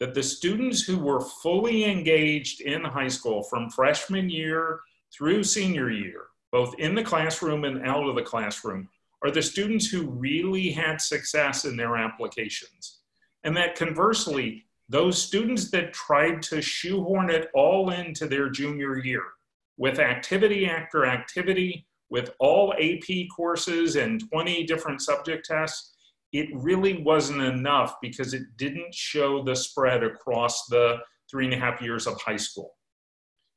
that the students who were fully engaged in high school from freshman year through senior year, both in the classroom and out of the classroom, are the students who really had success in their applications. And that conversely, those students that tried to shoehorn it all into their junior year, with activity after activity, with all AP courses and 20 different subject tests, it really wasn't enough because it didn't show the spread across the three and a half years of high school.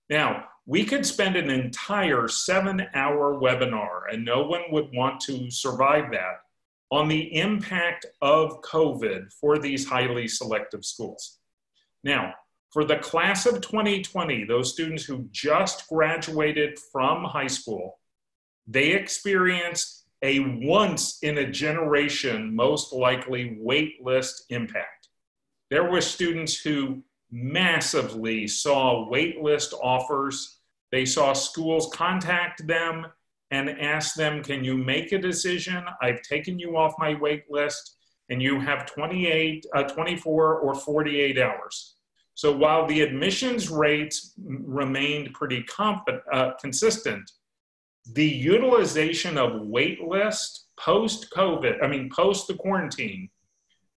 Now, we could spend an entire seven hour webinar, and no one would want to survive that, on the impact of COVID for these highly selective schools. Now, for the class of 2020, those students who just graduated from high school, they experienced a once in a generation, most likely waitlist impact. There were students who massively saw waitlist offers. They saw schools contact them and ask them, Can you make a decision? I've taken you off my wait list, and you have 28, uh, 24 or 48 hours. So while the admissions rates remained pretty uh, consistent, the utilization of waitlist post COVID, I mean, post the quarantine,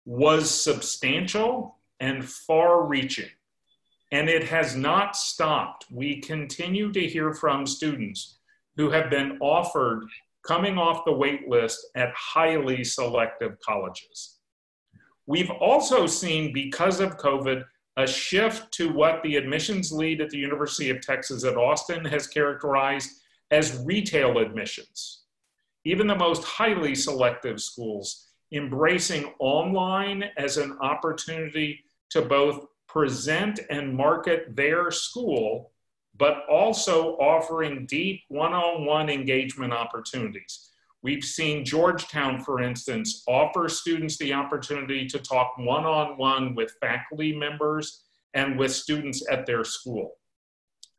was substantial and far reaching. And it has not stopped. We continue to hear from students who have been offered coming off the wait list at highly selective colleges. We've also seen, because of COVID, a shift to what the admissions lead at the University of Texas at Austin has characterized as retail admissions. Even the most highly selective schools embracing online as an opportunity to both present and market their school, but also offering deep one on one engagement opportunities. We've seen Georgetown, for instance, offer students the opportunity to talk one on one with faculty members and with students at their school.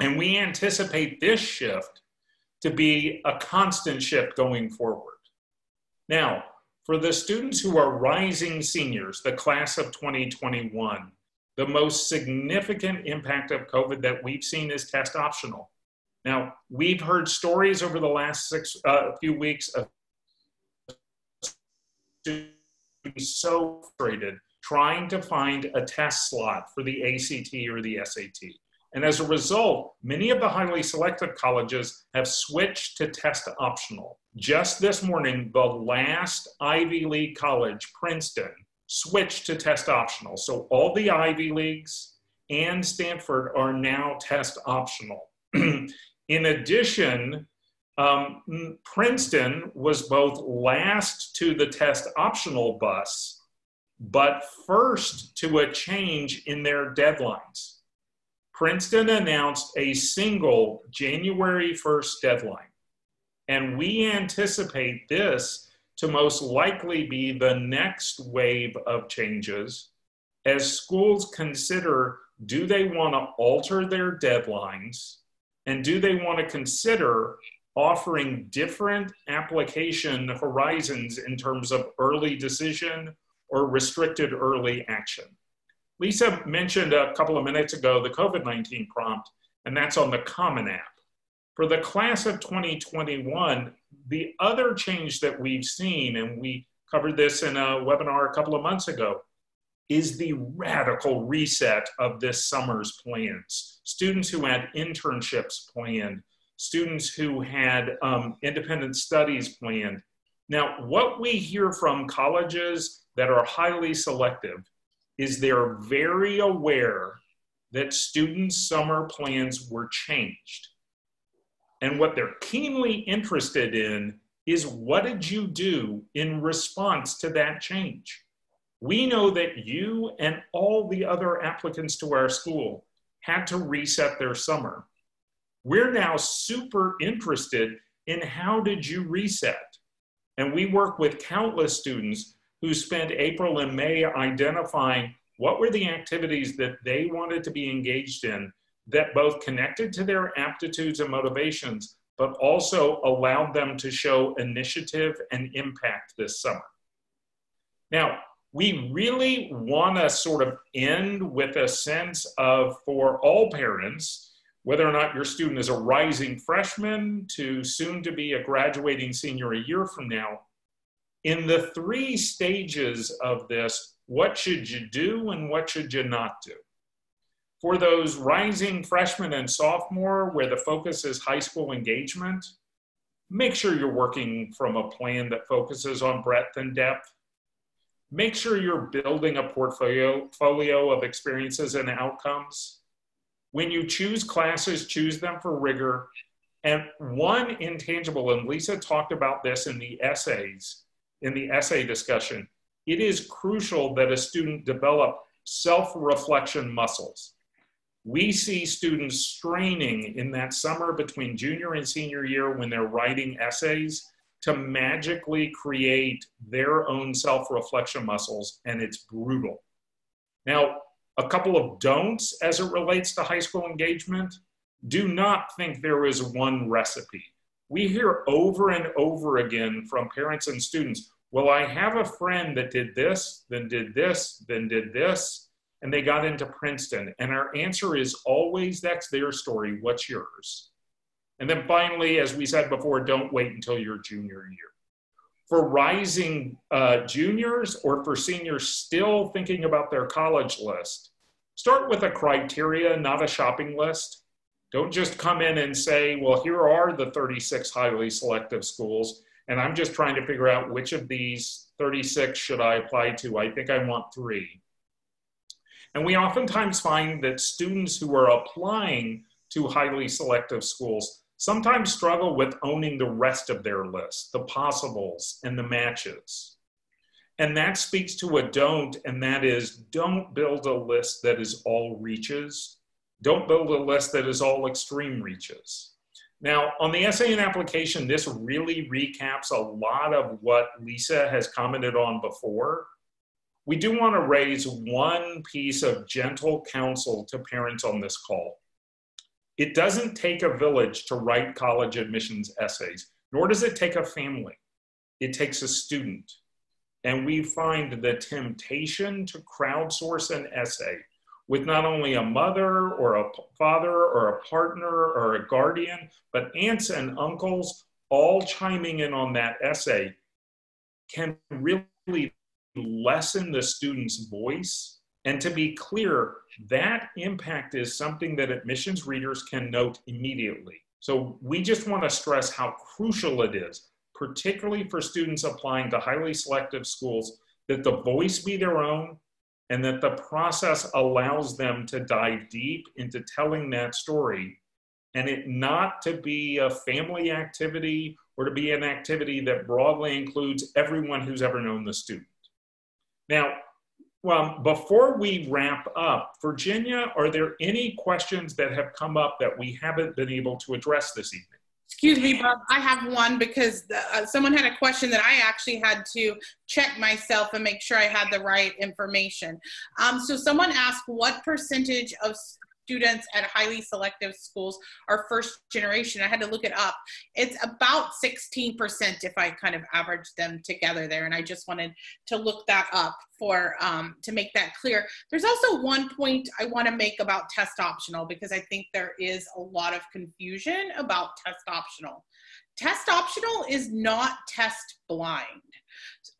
And we anticipate this shift to be a constant shift going forward. Now, for the students who are rising seniors, the class of 2021, the most significant impact of COVID that we've seen is test optional. Now, we've heard stories over the last six uh, few weeks of students so frustrated trying to find a test slot for the ACT or the SAT. And as a result, many of the highly selective colleges have switched to test optional. Just this morning, the last Ivy League college, Princeton, switched to test optional. So all the Ivy Leagues and Stanford are now test optional. In addition, um, Princeton was both last to the test optional bus, but first to a change in their deadlines. Princeton announced a single January 1st deadline. And we anticipate this to most likely be the next wave of changes as schools consider do they want to alter their deadlines and do they want to consider offering different application horizons in terms of early decision or restricted early action. Lisa mentioned a couple of minutes ago the COVID 19 prompt, and that's on the Common App. For the class of 2021, the other change that we've seen, and we covered this in a webinar a couple of months ago, is the radical reset of this summer's plans. Students who had internships planned, students who had um, independent studies planned. Now, what we hear from colleges that are highly selective is they're very aware that students' summer plans were changed. And what they're keenly interested in is what did you do in response to that change? We know that you and all the other applicants to our school had to reset their summer. We're now super interested in how did you reset? And we work with countless students who spent April and May identifying what were the activities that they wanted to be engaged in that both connected to their aptitudes and motivations, but also allowed them to show initiative and impact this summer. Now, we really want to sort of end with a sense of, for all parents, whether or not your student is a rising freshman to soon to be a graduating senior a year from now, in the three stages of this, what should you do and what should you not do? For those rising freshmen and sophomore where the focus is high school engagement, make sure you're working from a plan that focuses on breadth and depth. Make sure you're building a portfolio, portfolio of experiences and outcomes. When you choose classes, choose them for rigor. And one intangible, and Lisa talked about this in the essays, in the essay discussion, it is crucial that a student develop self-reflection muscles. We see students straining in that summer between junior and senior year when they're writing essays to magically create their own self-reflection muscles, and it's brutal. Now, a couple of don'ts as it relates to high school engagement. Do not think there is one recipe. We hear over and over again from parents and students, well, I have a friend that did this, then did this, then did this, and they got into Princeton. And our answer is always that's their story. What's yours? And then finally, as we said before, don't wait until your junior year. For rising uh, juniors or for seniors still thinking about their college list, start with a criteria, not a shopping list. Don't just come in and say, well, here are the 36 highly selective schools and I'm just trying to figure out which of these 36 should I apply to? I think I want three. And we oftentimes find that students who are applying to highly selective schools sometimes struggle with owning the rest of their list, the possibles and the matches. And that speaks to a don't, and that is don't build a list that is all reaches. Don't build a list that is all extreme reaches. Now, on the essay and application, this really recaps a lot of what Lisa has commented on before. We do want to raise one piece of gentle counsel to parents on this call. It doesn't take a village to write college admissions essays, nor does it take a family. It takes a student. And we find the temptation to crowdsource an essay with not only a mother or a father or a partner or a guardian, but aunts and uncles all chiming in on that essay can really lessen the student's voice. And to be clear, that impact is something that admissions readers can note immediately. So we just want to stress how crucial it is, particularly for students applying to highly selective schools, that the voice be their own and that the process allows them to dive deep into telling that story and it not to be a family activity or to be an activity that broadly includes everyone who's ever known the student. Now, well, before we wrap up, Virginia, are there any questions that have come up that we haven't been able to address this evening? Excuse me, Bob. I have one because the, uh, someone had a question that I actually had to check myself and make sure I had the right information. Um, so someone asked what percentage of students at highly selective schools are first generation. I had to look it up. It's about 16% if I kind of average them together there. And I just wanted to look that up for um, to make that clear. There's also one point I want to make about test optional because I think there is a lot of confusion about test optional. Test optional is not test blind.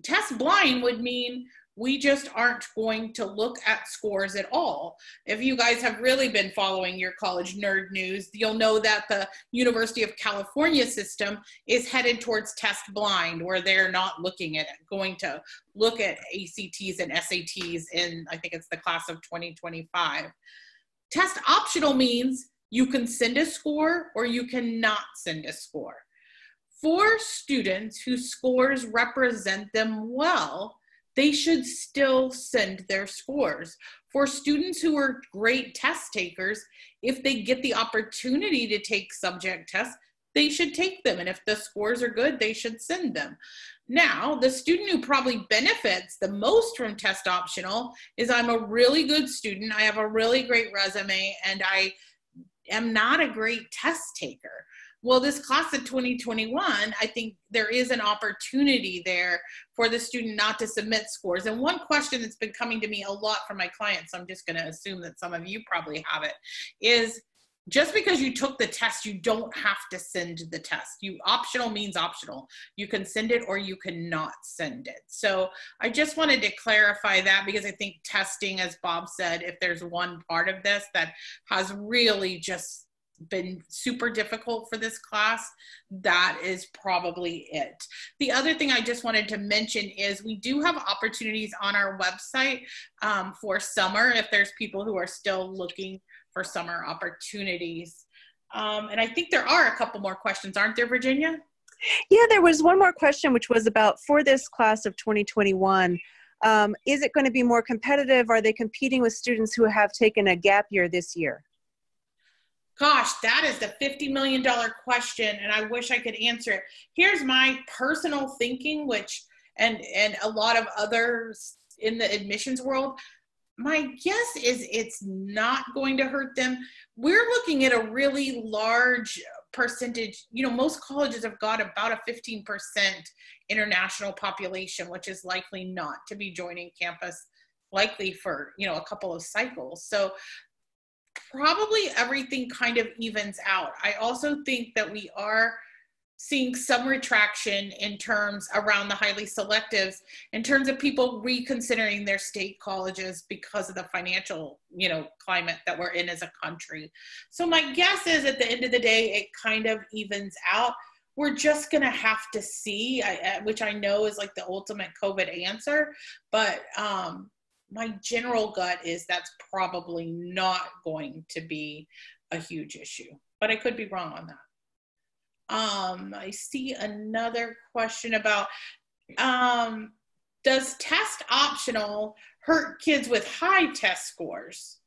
Test blind would mean we just aren't going to look at scores at all. If you guys have really been following your college nerd news, you'll know that the University of California system is headed towards test blind, where they're not looking at going to look at ACTs and SATs in, I think it's the class of 2025. Test optional means you can send a score or you cannot send a score. For students whose scores represent them well, they should still send their scores. For students who are great test takers, if they get the opportunity to take subject tests, they should take them. And if the scores are good, they should send them. Now, the student who probably benefits the most from test optional is I'm a really good student, I have a really great resume, and I am not a great test taker. Well, this class of 2021, I think there is an opportunity there for the student not to submit scores. And one question that's been coming to me a lot from my clients, so I'm just going to assume that some of you probably have it, is just because you took the test, you don't have to send the test. You optional means optional. You can send it or you cannot send it. So I just wanted to clarify that because I think testing, as Bob said, if there's one part of this that has really just been super difficult for this class, that is probably it. The other thing I just wanted to mention is we do have opportunities on our website um, for summer if there's people who are still looking for summer opportunities. Um, and I think there are a couple more questions, aren't there, Virginia? Yeah, there was one more question, which was about for this class of 2021. Um, is it going to be more competitive? Are they competing with students who have taken a gap year this year? Gosh, that is the $50 million question, and I wish I could answer it. Here's my personal thinking, which, and, and a lot of others in the admissions world, my guess is it's not going to hurt them. We're looking at a really large percentage. You know, most colleges have got about a 15% international population, which is likely not to be joining campus likely for you know a couple of cycles so probably everything kind of evens out. I also think that we are seeing some retraction in terms around the highly selectives in terms of people reconsidering their state colleges because of the financial you know climate that we're in as a country so my guess is at the end of the day it kind of evens out we're just going to have to see, I, which I know is like the ultimate COVID answer. But um, my general gut is that's probably not going to be a huge issue. But I could be wrong on that. Um, I see another question about um, does test optional hurt kids with high test scores?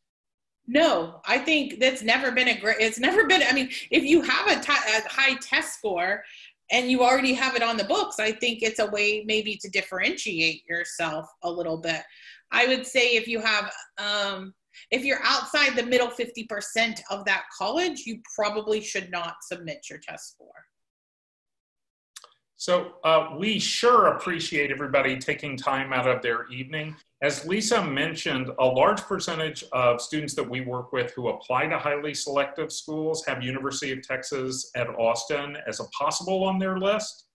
No, I think that's never been a great. It's never been. I mean, if you have a, high test score and you already have it on the books, I think it's a way maybe to differentiate yourself a little bit. I would say if you have, um, if you're outside the middle 50% of that college, you probably should not submit your test score. So uh, we sure appreciate everybody taking time out of their evening. As Lisa mentioned, a large percentage of students that we work with who apply to highly selective schools have University of Texas at Austin as a possible on their list.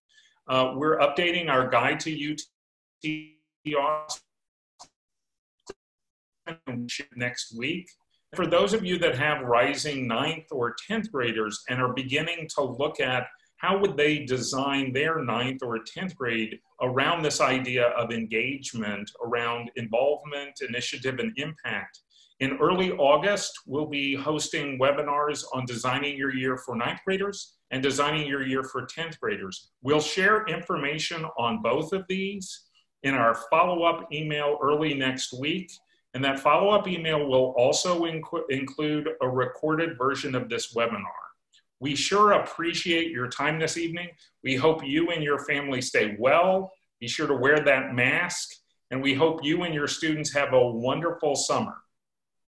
Uh, we're updating our guide to UT Austin next week. For those of you that have rising ninth or 10th graders and are beginning to look at how would they design their ninth or 10th grade around this idea of engagement, around involvement, initiative, and impact? In early August, we'll be hosting webinars on designing your year for ninth graders and designing your year for 10th graders. We'll share information on both of these in our follow-up email early next week. And that follow-up email will also inc include a recorded version of this webinar. We sure appreciate your time this evening. We hope you and your family stay well. Be sure to wear that mask. And we hope you and your students have a wonderful summer.